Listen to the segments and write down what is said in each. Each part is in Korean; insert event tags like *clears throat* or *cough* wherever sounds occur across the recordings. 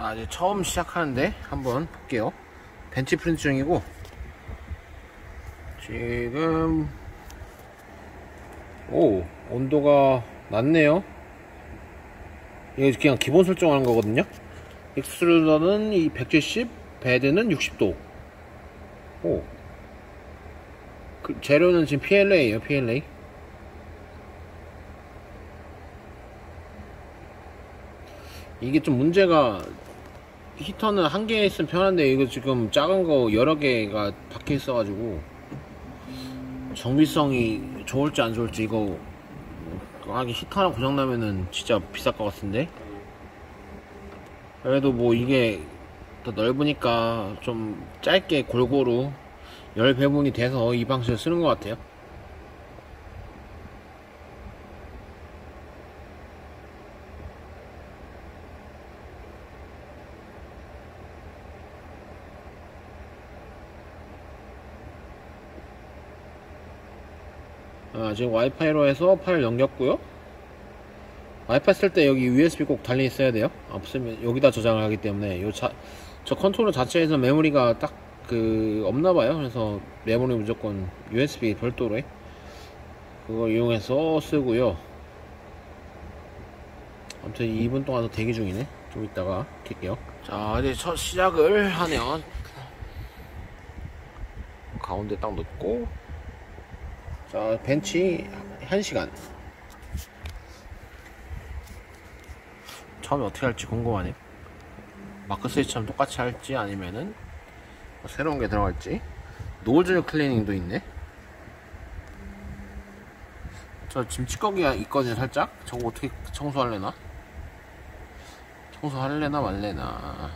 아, 이제 처음 시작하는데 한번 볼게요. Benchy 프린트 중이고 지금 오 온도가 낮네요. 이거 그냥 기본 설정하는 거거든요. extruder는 이 170, bed는 60도. 오. 그 재료는 지금 PLA예요, PLA. 이게 좀 문제가 히터는 한 개 있으면 편한데 이거 지금 작은 거 여러 개가 박혀 있어가지고 정비성이 좋을지 안 좋을지 이거 하기 히터 하나 고장나면은 진짜 비쌀 것 같은데? 그래도 뭐 이게 더 넓으니까 좀 짧게 골고루 열 배분이 돼서 이 방식을 쓰는 것 같아요 아, 지금 와이파이로 해서 파일 넘겼고요. 와이파이 쓸 때 여기 USB 꼭 달려 있어야 돼요. 없으면 여기다 저장을 하기 때문에. 요 자, 저 컨트롤러 자체에서 메모리가 딱 그 없나봐요. 그래서 메모리 무조건 USB 별도로 해. 그걸 이용해서 쓰고요. 아무튼 2분 동안 더 대기 중이네. 좀 이따가 킬게요. 자 이제 첫 시작을 하면 가운데 딱 놓고 자 벤치 1시간. 처음에 어떻게 할지 궁금하네 마크 스위치처럼 똑같이 할지 아니면은 뭐 새로운 게 들어갈지? 노즐 클리닝도 있네? 저 지금 찌꺼기가 있거든요 살짝. 저거 어떻게 청소할래나? 청소할래나 말래나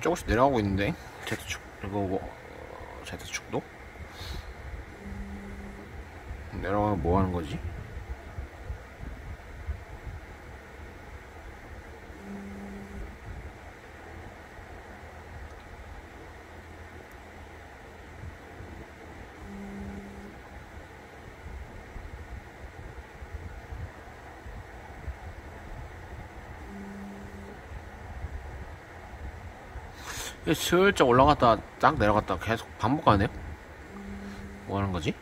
조금씩 내려가고 있는데 그리고 뭐 Z축도 내려가면 뭐 하는 거지? 슬쩍 올라갔다 딱 내려갔다 계속 반복하네요? 뭐 하는 거지?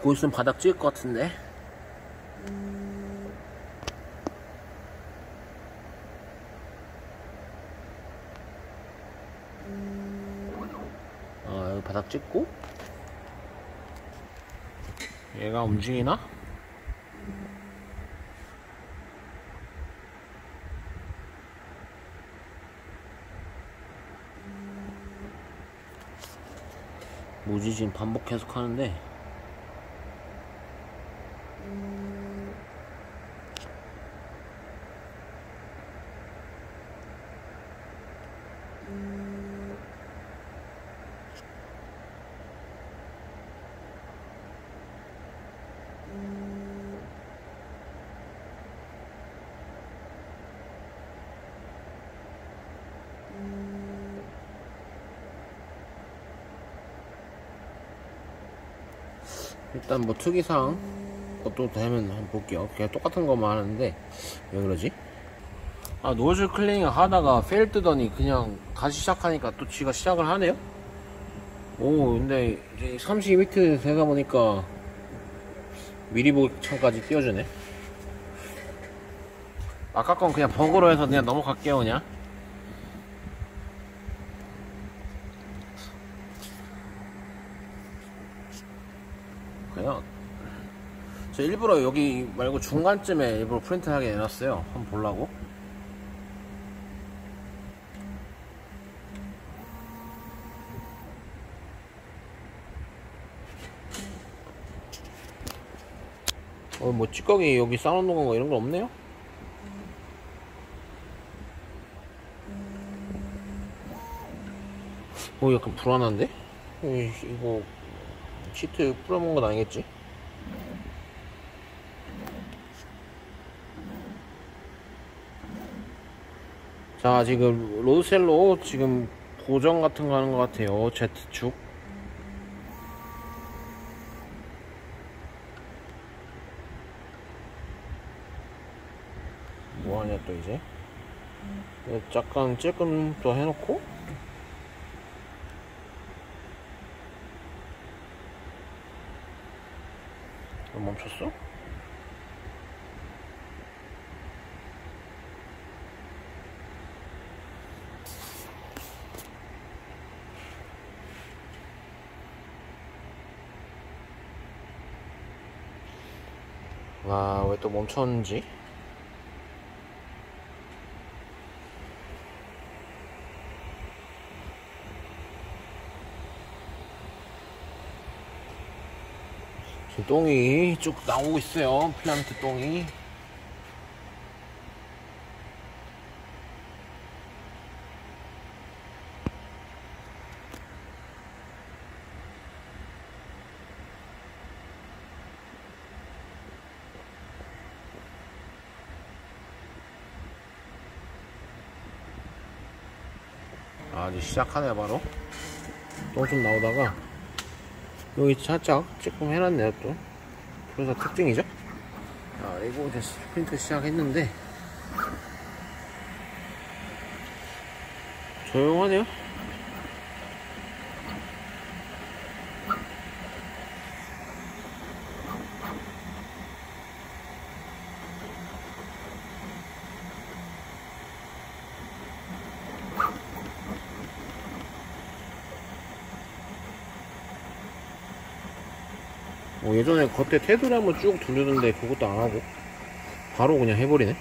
곧 있으면 바닥 찍을 것 같은데. 아 여기 바닥 찍고 얘가 움직이나? 지금 반복 계속 하는데 일단 뭐 특이사항 것도 되면 한번 볼게요. 그냥 똑같은 것만 하는데 왜 그러지? 아 노즐 클리닝 하다가 fail 뜨더니 그냥 다시 시작하니까 또 지가 시작을 하네요? 오 근데 이제 32비트 되다 보니까 미리 보기 창까지 띄워주네. 아까 건 그냥 버그로 해서 그냥 넘어갈게요 그냥 그냥 저 일부러 여기 말고 중간쯤에 일부러 프린트하게 해놨어요 한번 보려고 어, 뭐 찌꺼기 여기 쌓아놓은 건가 뭐 이런 거 없네요? 오, 약간 불안한데? 에이, 이거 시트 뿌려먹은 건 아니겠지? 자, 지금 로드셀로 지금 고정 같은 거 하는 것 같아요. Z축. 뭐하냐 또 이제 이거 약간 찔끔 또 해놓고 멈췄어? 와, 왜 또 멈췄는지? 지금 똥이 쭉 나오고 있어요. 플란트 똥이. 아, 이제 시작하네, 바로. 똥 좀 나오다가, 여기 살짝 조금 해놨네요, 또. 그래서 특징이죠? 아, 이거 이제 스프린트 시작했는데, 조용하네요? 예전에 겉에 테두리 한번 쭉 돌리는데 그것도 안 하고 바로 그냥 해버리네.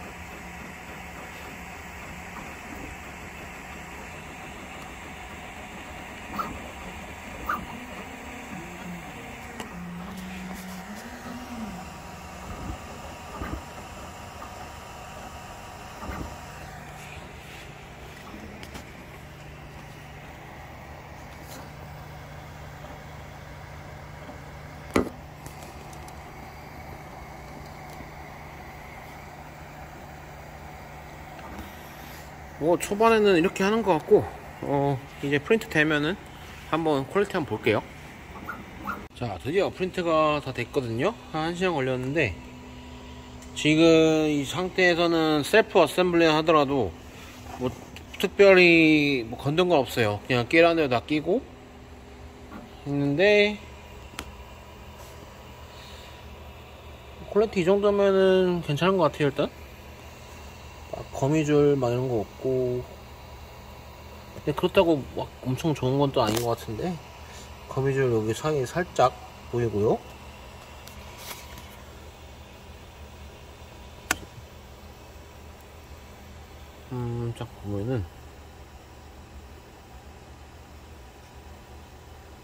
뭐 초반에는 이렇게 하는 것 같고 어 이제 프린트 되면은 한번 quality 한번 볼게요. 자 드디어 프린트가 다 됐거든요. 한 1시간 걸렸는데 지금 이 상태에서는 self assembly 하더라도 뭐 특별히 뭐 건든 건 없어요. 그냥 끼라는 데다 끼고 했는데 quality 이 정도면은 괜찮은 것 같아요 일단. 막 거미줄 막 이런 거 없고. 근데 그렇다고 막 엄청 좋은 건 또 아닌 것 같은데? 거미줄 여기 사이에 살짝 보이고요. 음딱 보면은.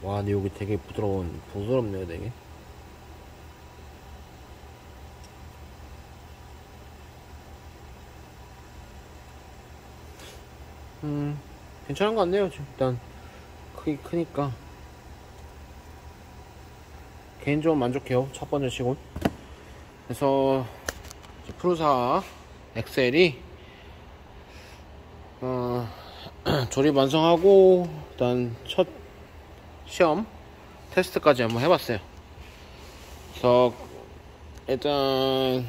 와 근데 여기 되게 부드러운 부드럽네요 되게 음, 괜찮은 것 같네요. 일단 크기 크니까 개인적으로 만족해요. 첫 번째 시골. 그래서 프루사 엑셀이 어, *clears throat* 조립 완성하고 일단 첫 시험 테스트까지 한번 해봤어요. 그래서 일단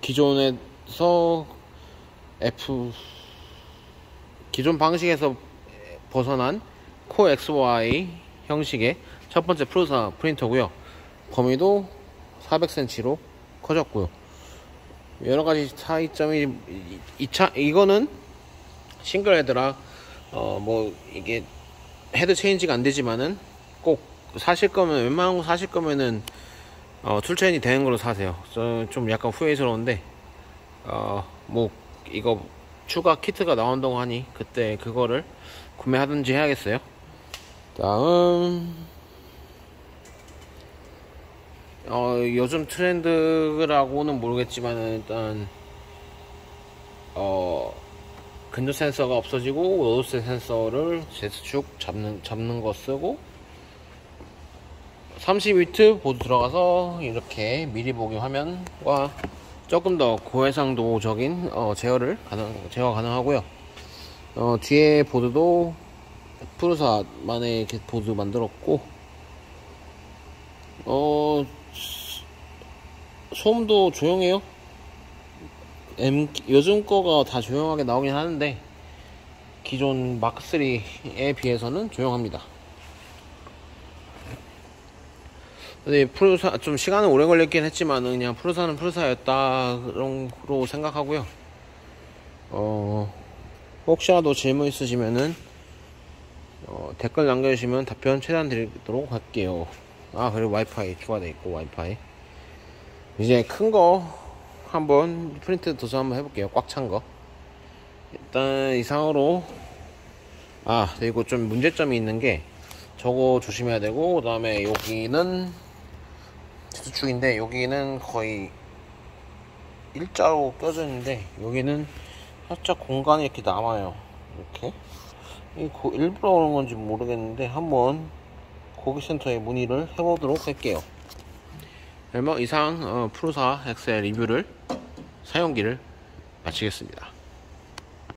기존에서 F 기존 방식에서 벗어난 Core XY 형식의 첫 번째 프루사 프린터고요. 범위도 400cm로 커졌고요. 여러 가지 차이점이 이차 이거는 single head라 어 뭐 이게 head change가 안 되지만은 꼭 사실 거면 웬만한 거 사실 거면은 어, tool change 되는 걸로 사세요. 저좀 약간 후회스러운데 어 뭐 이거 추가 키트가 나온다고 하니 그때 그거를 구매하든지 해야겠어요. 다음 어, 요즘 트렌드라고는 모르겠지만 일단 어, 근접 센서가 없어지고 load cell 센서를 Z축 잡는 잡는 거 쓰고 32비트 보드 들어가서 이렇게 미리 보기 화면과 조금 더 고해상도적인 어, 제어를 가능 제어 가능하고요. 어, 뒤에 보드도 프루사만의 보드 만들었고 어 소음도 조용해요. M 요즘 거가 다 조용하게 나오긴 하는데 기존 마크 3에 비해서는 조용합니다. 근데 프루사 좀 시간은 오래 걸렸긴 했지만은 그냥 프루사는 프루사였다로 생각하고요. 어 혹시라도 질문 있으시면은 어, 댓글 남겨주시면 답변 최대한 드리도록 할게요. 아 그리고 와이파이 추가돼 있고 와이파이 이제 큰 거 한번 프린트 돌려서 한번 해볼게요. 꽉 찬 거. 일단 이상으로 아 그리고 좀 문제점이 있는 게 저거 조심해야 되고 그 다음에 여기는 수축인데 여기는 거의 일자로 껴져 있는데 여기는 살짝 공간이 이렇게 남아요. 이렇게. 이 고- 일부러 그런 건지 모르겠는데 한번 고객센터에 문의를 해보도록 할게요. 그러면 이상 어, 프로사 엑셀 리뷰를 사용기를 마치겠습니다